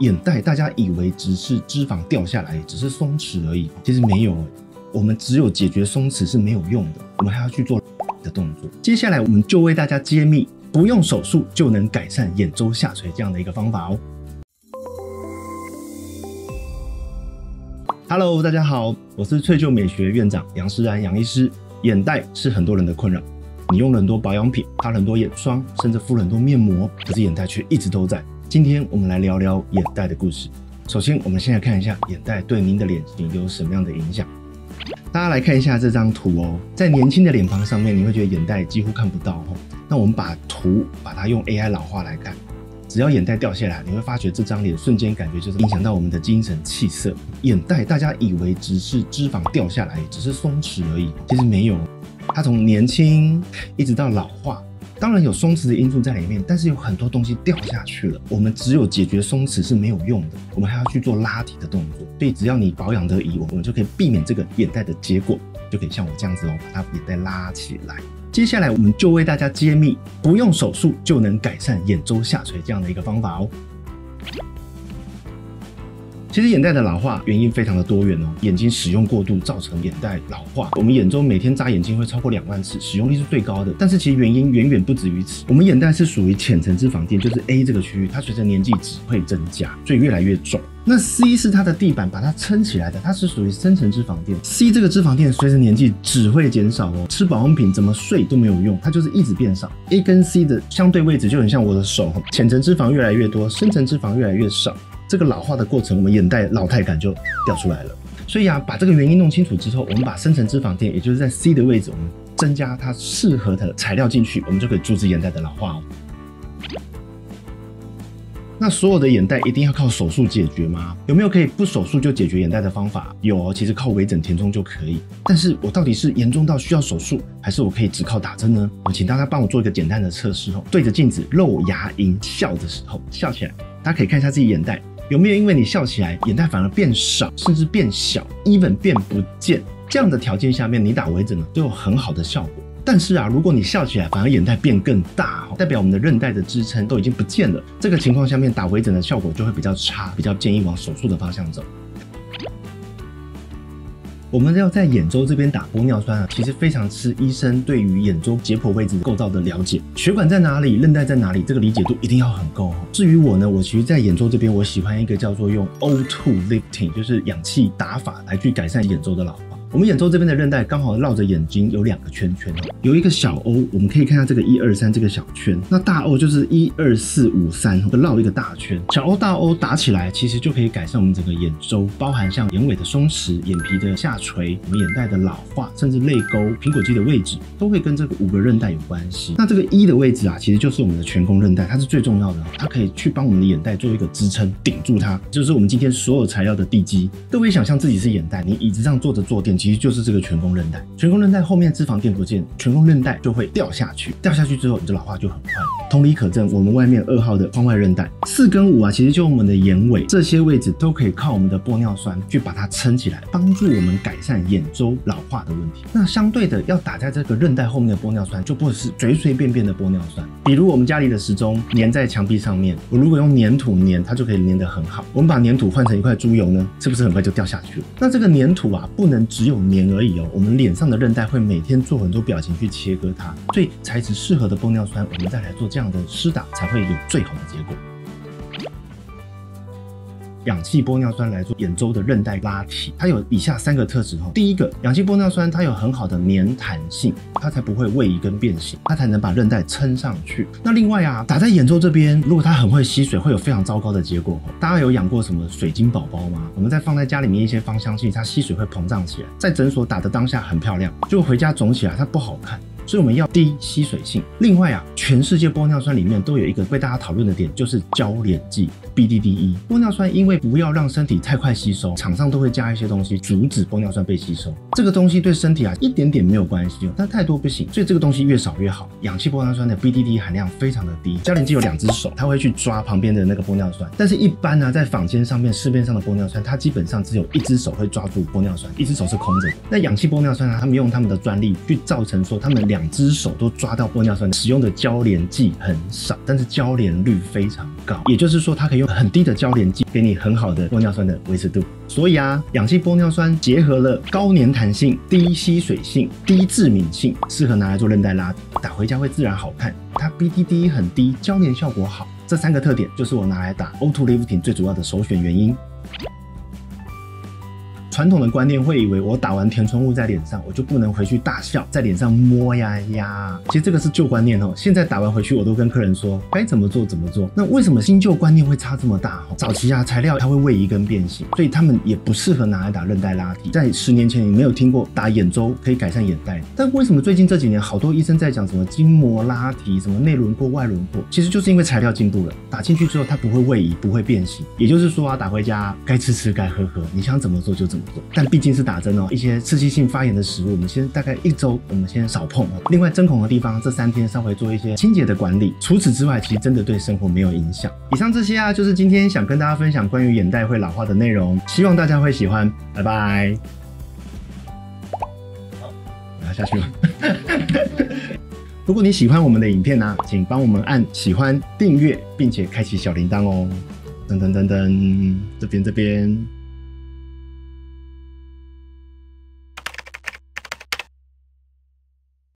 眼袋，大家以为只是脂肪掉下来，只是松弛而已，其实没有。我们只有解决松弛是没有用的，我们还要去做的动作。接下来我们就为大家揭秘，不用手术就能改善眼周下垂这样的一个方法哦。Hello，大家好，我是翠旧美学院长杨诗安杨医师。眼袋是很多人的困扰，你用了很多保养品，擦了很多眼霜，甚至敷了很多面膜，可是眼袋却一直都在。今天我们来聊聊眼袋的故事。首先，我们先来看一下眼袋对您的脸型有什么样的影响。大家来看一下这张图哦，在年轻的脸庞上面，你会觉得眼袋几乎看不到哦。那我们把图把它用 AI 老化来看，只要眼袋掉下来，你会发觉这张脸瞬间感觉就是影响到我们的精神气色。眼袋大家以为只是脂肪掉下来，只是松弛而已，其实没有，它从年轻一直到老化。当然有松弛的因素在里面，但是有很多东西掉下去了。我们只有解决松弛是没有用的，我们还要去做拉提的动作。所以只要你保养得宜，我们就可以避免这个眼袋的结果，就可以像我这样子哦，把它眼袋拉起来。接下来我们就为大家揭秘，不用手术就能改善眼周下垂这样的一个方法哦。其实眼袋的老化原因非常的多元哦，眼睛使用过度造成眼袋老化。我们眼周每天眨眼睛会超过两万次，使用率是最高的。但是其实原因远远不止于此。我们眼袋是属于浅层脂肪垫，就是 A 这个区域，它随着年纪只会增加，所以越来越重。那 C 是它的地板，把它撑起来的，它是属于深层脂肪垫。C 这个脂肪垫随着年纪只会减少哦，吃保养品怎么睡都没有用，它就是一直变少。A 跟 C 的相对位置就很像我的手，浅层脂肪越来越多，深层脂肪越来越少。这个老化的过程，我们眼袋老态感就掉出来了。所以啊，把这个原因弄清楚之后，我们把深层脂肪垫，也就是在 C 的位置，我们增加它适合的材料进去，我们就可以阻止眼袋的老化哦。那所有的眼袋一定要靠手术解决吗？有没有可以不手术就解决眼袋的方法？有哦，其实靠微整填充就可以。但是我到底是严重到需要手术，还是我可以只靠打针呢？我请大家帮我做一个简单的测试哦，对着镜子露牙龈笑的时候，笑起来，大家可以看一下自己眼袋。有没有因为你笑起来，眼袋反而变少，甚至变小，even 变不见？这样的条件下面，你打微整呢都有很好的效果。但是啊，如果你笑起来反而眼袋变更大，代表我们的韧带的支撑都已经不见了。这个情况下面打微整的效果就会比较差，比较建议往手术的方向走。我们要在眼周这边打玻尿酸啊，其实非常吃医生对于眼周解剖位置构造的了解，血管在哪里，韧带在哪里，这个理解度一定要很够。哦至于我呢，我其实在眼周这边，我喜欢一个叫做用 O2 lifting，就是氧气打法来去改善眼周的老化。我们眼周这边的韧带刚好绕着眼睛有两个圈圈，有一个小 O，我们可以看下这个一二三这个小圈，那大 O 就是一二四五三，绕一个大圈。小 O 大 O 打起来，其实就可以改善我们整个眼周，包含像眼尾的松弛、眼皮的下垂、我们眼袋的老化，甚至泪沟、苹果肌的位置，都会跟这个五个韧带有关系。那这个一的位置啊，其实就是我们的颧弓韧带，它是最重要的，它可以去帮我们的眼袋做一个支撑，顶住它，就是我们今天所有材料的地基。各位想象自己是眼袋，你椅子上坐着坐垫。其实就是这个颧弓韧带，颧弓韧带后面脂肪垫不见，颧弓韧带就会掉下去，掉下去之后，你的老化就很快。同理可证，我们外面二号的眶外韧带四跟五啊，其实就我们的眼尾这些位置都可以靠我们的玻尿酸去把它撑起来，帮助我们改善眼周老化的问题。那相对的，要打在这个韧带后面的玻尿酸就不是随随便便的玻尿酸。比如我们家里的时钟粘在墙壁上面，我如果用粘土粘，它就可以粘得很好。我们把粘土换成一块猪油呢，是不是很快就掉下去了？那这个粘土啊，不能只有粘而已哦，我们脸上的韧带会每天做很多表情去切割它，所以材质适合的玻尿酸，我们再来做这这。样的施打才会有最好的结果。氧气玻尿酸来做眼周的韧带拉提，它有以下三个特质哦。第一个，氧气玻尿酸它有很好的粘弹性，它才不会位移跟变形，它才能把韧带撑上去。那另外啊，打在眼周这边，如果它很会吸水，会有非常糟糕的结果哦。大家有养过什么水晶宝宝吗？我们在放在家里面一些芳香剂，它吸水会膨胀起来，在诊所打的当下很漂亮，就回家肿起来，它不好看。所以我们要低吸水性。另外啊，全世界玻尿酸里面都有一个被大家讨论的点，就是交联剂 BDDE。玻尿酸因为不要让身体太快吸收，厂商都会加一些东西阻止玻尿酸被吸收。这个东西对身体啊一点点没有关系，但太多不行。所以这个东西越少越好。氧气玻尿酸的 BDDE 含量非常的低。交联剂有两只手，它会去抓旁边的那个玻尿酸。但是一般呢，在坊间上面市面上的玻尿酸，它基本上只有一只手会抓住玻尿酸，一只手是空着的。那氧气玻尿酸啊，他们用他们的专利去造成说他们两。两只手都抓到玻尿酸，使用的交联剂很少，但是交联率非常高，也就是说它可以用很低的交联剂给你很好的玻尿酸的维持度。所以啊，氧气玻尿酸结合了高粘弹性、低吸水性、低致敏性，适合拿来做韧带拉，打回家会自然好看。它 BDD 很低，交联效果好，这三个特点就是我拿来打 O2 lifting 最主要的首选原因。传统的观念会以为我打完填充物在脸上，我就不能回去大笑，在脸上摸呀呀。其实这个是旧观念哦。现在打完回去，我都跟客人说该怎么做怎么做。那为什么新旧观念会差这么大？早期啊，材料它会位移跟变形，所以他们也不适合拿来打韧带拉提。在十年前，你没有听过打眼周可以改善眼袋，但为什么最近这几年好多医生在讲什么筋膜拉提、什么内轮廓、外轮廓？其实就是因为材料进步了，打进去之后它不会位移，不会变形。也就是说啊，打回家该吃吃，该喝喝，你想怎么做就怎么。但毕竟是打针哦，一些刺激性发炎的食物，我们先大概一周，我们先少碰。另外针孔的地方，这三天稍微做一些清洁的管理。除此之外，其实真的对生活没有影响。以上这些啊，就是今天想跟大家分享关于眼袋会老化的内容，希望大家会喜欢。拜拜。好，拿下去了。如果你喜欢我们的影片呢，请帮我们按喜欢、订阅，并且开启小铃铛哦。噔噔噔噔，这边这边。